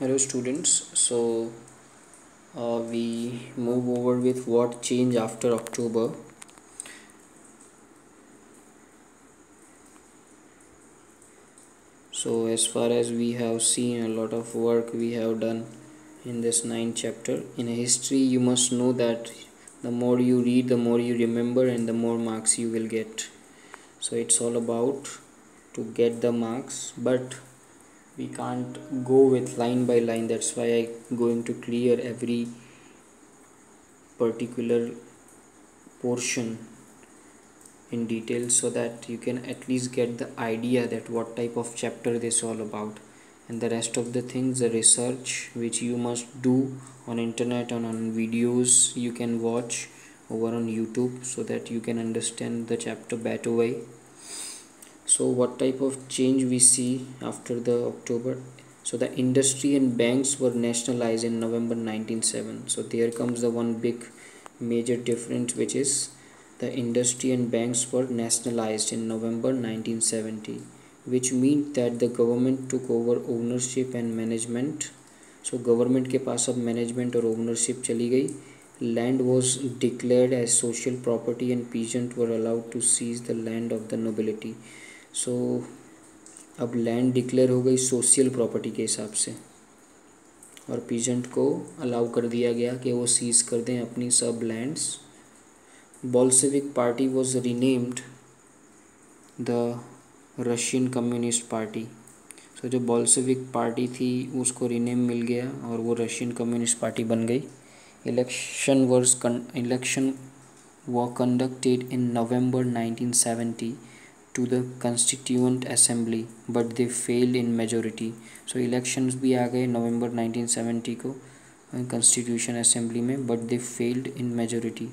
hello students. So uh, we move over with what change after october. So as far as we have seen a lot of work we have done in this ninth chapter. In history you must know that the more you read the more you remember and the more marks you will get. So it's all about to get the marks but we can't go with line by line. That's why I'm going to clear every particular portion in detail so that you can at least get the idea that what type of chapter this all about. And the rest of the things the research which you must do on internet and on videos you can watch over on youtube so that you can understand the chapter better way so what type of change we see after the october so the industry and banks were nationalized in november 1907 so there comes the one big major difference which is the industry and banks were nationalized in november 1970 which means that the government took over ownership and management so government के पास अब management और ownership चली गई land was declared as social property and peasants were allowed to seize the land of the nobility So so, अब land declare हो गई social property के हिसाब से। और पीजेंट को अलाउ कर दिया गया कि वो सीज कर दें अपनी सब lands Bolshevik party was renamed the Russian communist party so जो बॉल्सेविक पार्टी थी उसको रीनेम मिल गया और वो रशियन कम्युनिस्ट पार्टी बन गई। Election was election was conducted in November 1970 to the constituent assembly but they failed in majority so elections भी आ गए नवंबर 1970 को constitution assembly में but they failed in majority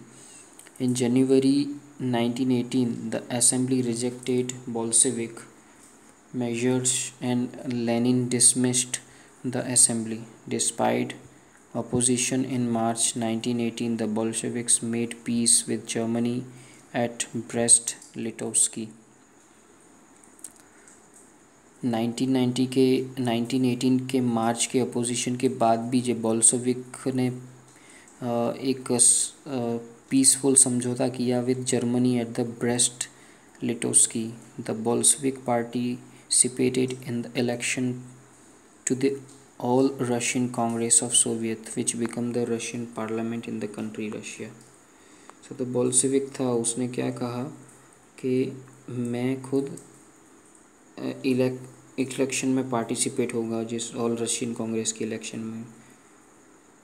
in January 1918 the assembly rejected Bolshevik measures and Lenin dismissed the assembly despite opposition in March 1918 the Bolsheviks made peace with Germany at Brest-Litovsky 1990 के 1918 के मार्च के opposition के बाद भी जब बॉल्सोविक ने एक पीसफुल समझौता किया with Germany at the Brest Litovsk the Bolshevik party participated in the election to the all Russian congress of Soviet which become the Russian parliament in the country Russia so the Bolshevik था, उसने क्या कहा कि मैं खुद election में participate होगा, जिस ऑल रशियन कांग्रेस के इलेक्शन में।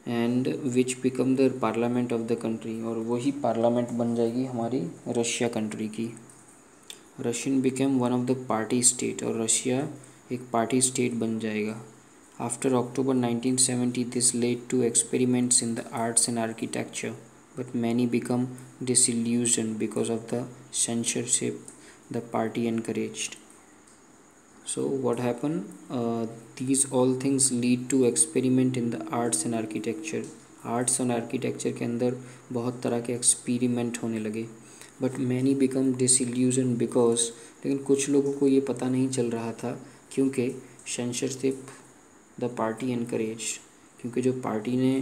And which become the parliament of the country और वही पार्लियामेंट बन जाएगी हमारी रशिया कंट्री की। Russian become one of the party state और रशिया एक पार्टी स्टेट बन जाएगा। After October 1970 this led to experiments in the arts and architecture but many become disillusion because of the censorship the party encouraged so what happened uh, these all things lead to experiment in the arts and architecture. Arts और architecture के अंदर बहुत तरह के experiment होने लगे। But many become disillusion because लेकिन कुछ लोगों को ये पता नहीं चल रहा था क्योंकि सेंसरशिप द पार्टी एनकरेज क्योंकि जो पार्टी ने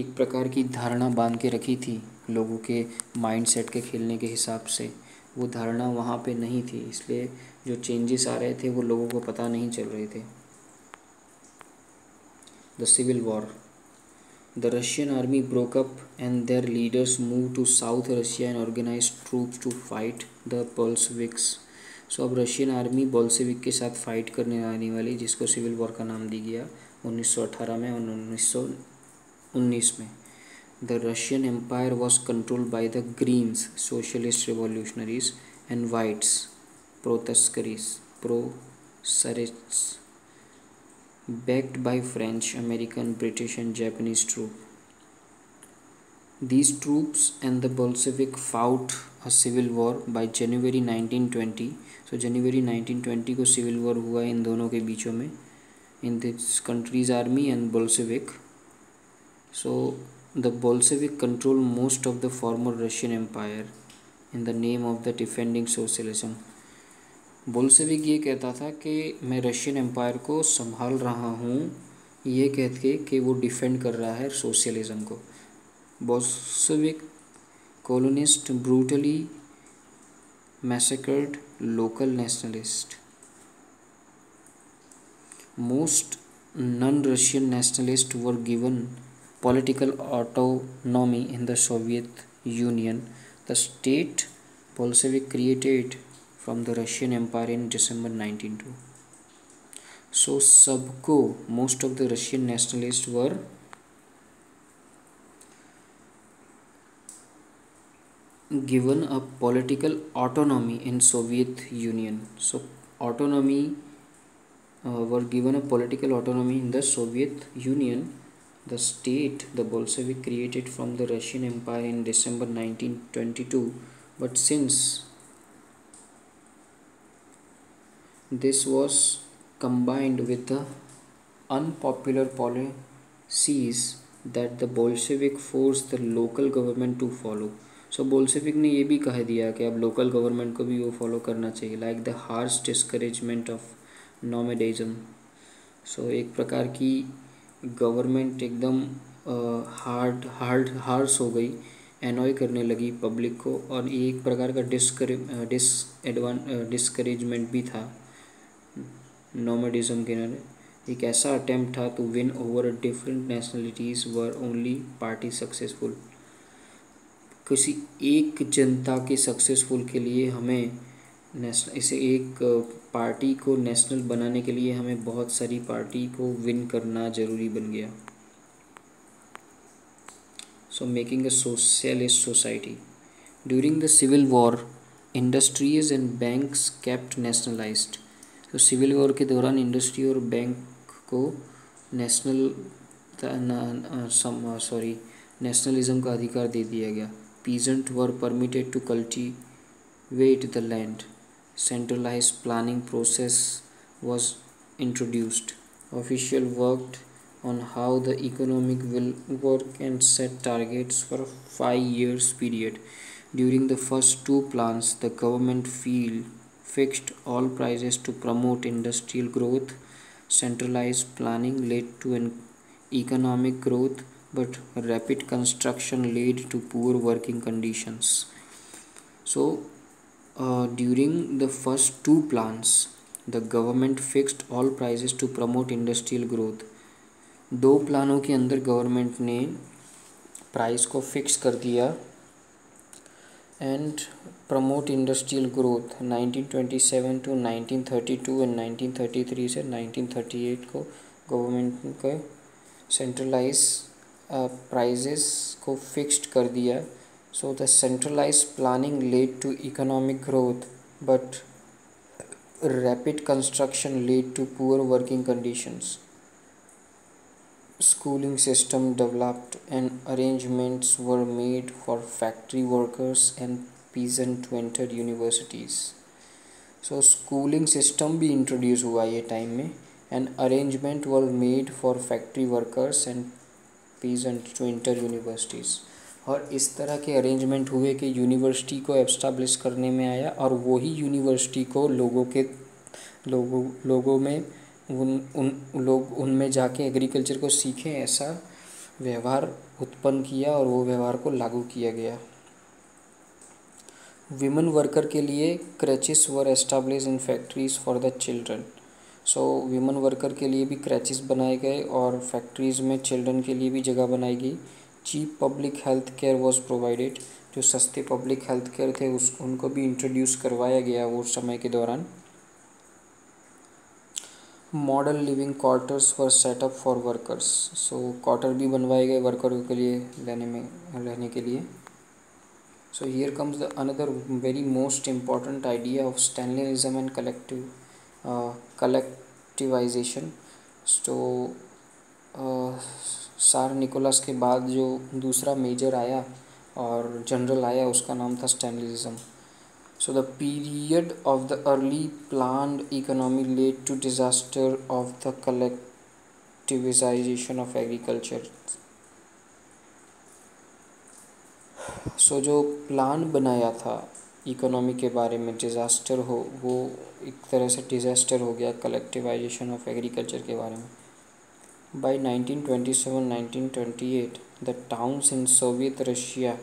एक प्रकार की धारणा बाँध के रखी थी लोगों के माइंडसेट के खेलने के हिसाब से। वो धारणा वहाँ पे नहीं थी, इसलिए जो चेंजेस आ रहे थे वो लोगों को पता नहीं चल रहे थे। The civil war the Russian army broke up and their leaders move to south Russia and organise troops to fight the Bolsheviks so अब रशियन आर्मी बॉल्सविक के साथ फाइट करने आने वाली, जिसको सिविल वॉर का नाम दी गया 1918 में और 1919 में। The Russian Empire was controlled by the Greens, socialist revolutionaries, and Whites, Protskyis, Prosarists, backed by French, American, British, and Japanese troops. These troops and the Bolshevik fought a civil war by January 1920. So January 1920 को civil war हुआ इन दोनों के बीचों में in this country's army and Bolshevik. So the Bolshevik controlled most of the former Russian Empire in the name of the defending socialism. Bolshevik ये कहता था कि मैं रशियन एम्पायर को संभाल रहा हूँ। ये कह के कि वो डिफेंड कर रहा है सोशलिज्म को। Bolshevik colonist brutally massacred local nationalist most non Russian nationalist were given political autonomy in the Soviet Union. The state Bolshevik created from the Russian Empire in December 1902. So Subko, most of the Russian nationalists were given a political autonomy in Soviet Union. So autonomy uh, were given a political autonomy in the Soviet Union the state the Bolshevik created from the Russian Empire in December 1922 but since this was combined with the unpopular policies that the Bolshevik forced the local government to follow so so, Bolshevik ने ये भी कह दिया कि अब local government को भी वो फॉलो करना चाहिए like the harsh discouragement of nomadism so एक प्रकार की गवर्नमेंट एकदम हार्ड हार्ड हार्स हो गई एनॉय करने लगी पब्लिक को और ये एक प्रकार का डिस्कर डिस्करेजमेंट भी था नोमेडिज्म के नारे। एक ऐसा अटैम्प्ट था to win over different nationalities were only party successful किसी एक जनता के सक्सेसफुल के लिए हमें नेशनल, इसे एक पार्टी को नेशनल बनाने के लिए हमें बहुत सारी पार्टी को विन करना ज़रूरी बन गया। So making a socialist society during the civil war industries and banks kept nationalised तो सिविल वॉर के दौरान इंडस्ट्री और बैंक को नेशनल सॉरी नेशनलिज्म का अधिकार दे दिया गया। Peasant were permitted to culti cultivate the land centralized planning process was introduced. Official worked on how the economic will work and set targets for a five years period. During the first two plans, the government field fixed all prices to promote industrial growth. Centralized planning led to an economic growth, but rapid construction led to poor working conditions. So during the first two plans the government fixed all prices to promote industrial growth दो प्लानों के अंदर government ने price को fix कर दिया and promote industrial growth 1927 twenty seven to nineteen thirty two and nineteen thirty three से nineteen thirty eight को गवर्नमेंट ने सेंट्रलाइज प्राइजेस को फिक्स्ड कर दिया। So the centralized planning led to economic growth, but rapid construction led to poor working conditions. Schooling system developed and arrangements were made for factory workers and peasant to enter universities. So schooling system भी introduce हुआ ये time में and arrangement were made for factory workers and peasant to enter universities. और इस तरह के arrangement हुए कि यूनिवर्सिटी को एस्टाब्लिश करने में आया और वही यूनिवर्सिटी को लोगों के, लोगों लोगों में उन उन, लोग उनमें जाके एग्रीकल्चर को सीखें, ऐसा व्यवहार उत्पन्न किया और वो व्यवहार को लागू किया गया। विमेन वर्कर के लिए creches were establish in factories for the children so women worker के लिए भी क्रैचिस बनाए गए और फैक्ट्रीज़ में चिल्ड्रन के लिए भी जगह बनाई गई। Cheap public health care was provided. जो सस्ते पब्लिक हेल्थ केयर थे, उस, उनको भी इंट्रोड्यूस करवाया गया वो समय के दौरान। Model living quarters for set up for workers so quarter भी बनवाए गए वर्करों के लिए लेने में, रहने के लिए। So here comes the another very most important idea of Stalinism and collective collectivization so Tsar Nicholas के बाद जो दूसरा मेजर आया और जनरल आया, उसका नाम था Stalinism. So the period of the early plan economy led to disaster of the collectivization of agriculture so जो प्लान बनाया था इकोनॉमी के बारे में डिज़ास्टर हो, वो एक तरह से डिज़ास्टर हो गया कलेक्टिवाइजेशन ऑफ़ एग्रीकल्चर के बारे में। By 1927-1928 the towns in Soviet Russia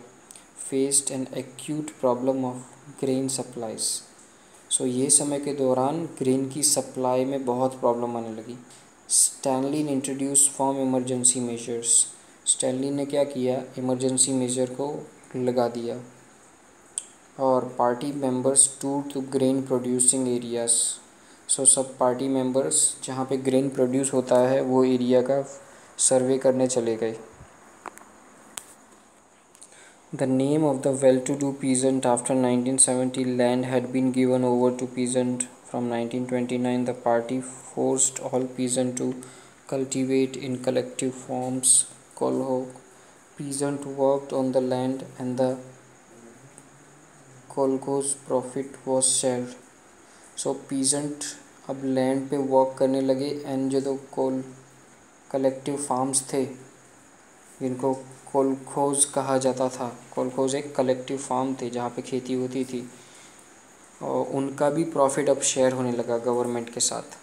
faced an acute problem of grain supplies so ये समय के दौरान ग्रेन की सप्लाई में बहुत प्रॉब्लम आने लगी। Stalin introduce firm emergency measures Stalin ने क्या किया? इमरजेंसी मेजर को लगा दिया। और party members tour to grain producing areas so सब पार्टी मेंबर्स जहाँ पे ग्रेन प्रोड्यूस होता है, वो एरिया का सर्वे करने चले गए। The name of the well to do peasant after nineteen seventy land had been given over to peasant from nineteen twenty nine the party forced all peasant to cultivate in collective farms kolkhoz peasant work on the land and the kolkhoz profit was shared so peasant अब land पे work करने लगे and जो तो कोल collective farms थे, जिनको कोलखोज कहा जाता था। कोलखोज एक कलेक्टिव फार्म थे जहाँ पे खेती होती थी और उनका भी प्रॉफिट अब शेयर होने लगा गवर्नमेंट के साथ।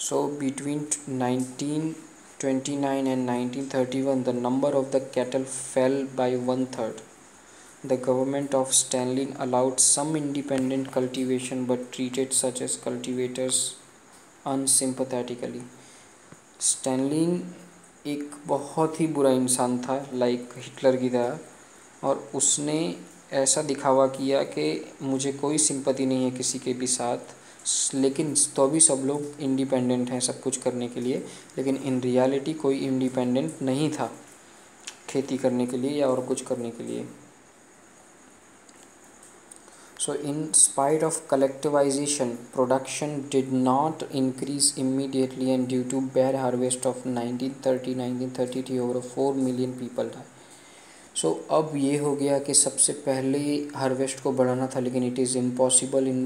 So between nineteen twenty nine and nineteen thirty one the number of the cattle fell by one third. The government of Stalin allowed some independent cultivation but treated such as cultivators unsympathetically Stalin एक बहुत ही बुरा इंसान था like Hitler की तरह, और उसने ऐसा दिखावा किया कि मुझे कोई सिंपति नहीं है किसी के भी साथ, लेकिन तो भी सब लोग इंडिपेंडेंट हैं सब कुछ करने के लिए, लेकिन इन रियलिटी कोई इंडिपेंडेंट नहीं था खेती करने के लिए या और कुछ करने के लिए। So in spite of collectivization, production did not increase immediately and due to bad harvest of 1930-1933 over 4 million people died. So so, अब ये हो गया कि सबसे पहले हार्वेस्ट को बढ़ाना था लेकिन it is impossible in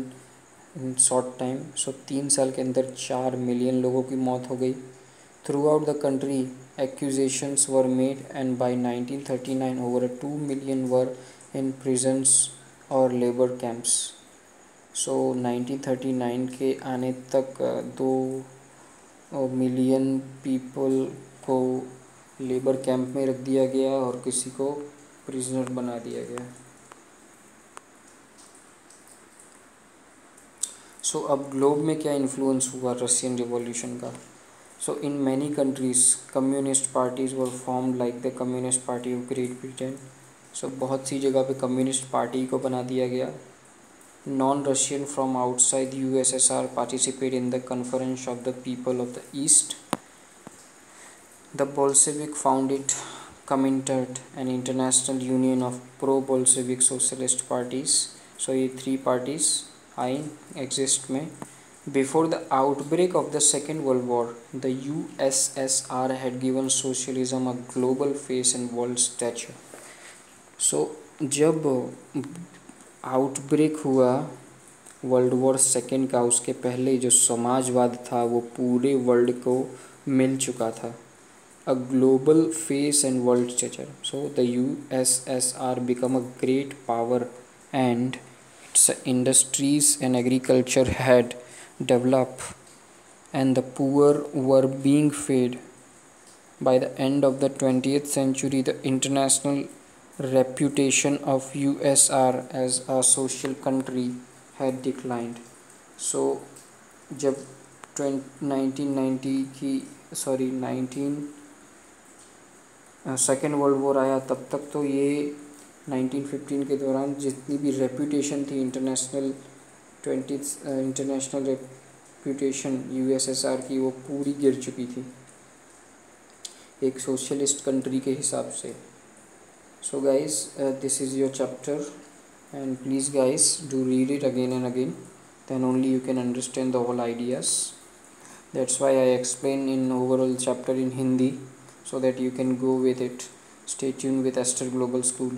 in short time so तीन साल के अंदर चार मिलियन लोगों की मौत हो गई throughout the country accusations were made and by 1939 over two million were in prisons और लेबर कैंप्स सो 1939 के आने तक दो मिलियन पीपल को लेबर कैंप में रख दिया गया और किसी को प्रिजनर बना दिया गया. सो so, अब ग्लोब में क्या इन्फ्लुएंस हुआ रशियन रिवॉल्यूशन का? So in many countries communist parties were form like the communist party of Great Britain so so, बहुत सी जगह पे कम्युनिस्ट पार्टी को बना दिया गया। Non Russian from outside U S S R participate in the conference of the people of the East the Bolshevik founded Comintern an international union of pro Bolshevik socialist parties so ये three parties I exist में। Before the outbreak of the second world war the U S S R had given socialism global face and world stature so जब outbreak हुआ world war second का, उसके पहले जो समाजवाद था, वो पूरे वर्ल्ड को मिल चुका था। A global face and world stature so the U S S R become a great power and its industries and agriculture had develop and the poor were being fed by the end of the 20th century, the international reputation of USR as a social country had declined. So, जब 1990 की sorry 19 second world war आया, तब तक तो ये 1915 के दौरान जितनी भी रेपूटेशन थी international twenty international reputation USSR की, वो पूरी गिर चुकी थी एक सोशलिस्ट कंट्री के हिसाब से so guys uh, this is your chapter and please guys do read it again and again. Then only you can understand the whole ideas. That's why I explain in overall chapter in Hindi so that you can go with it. Stay tuned with Esther Global School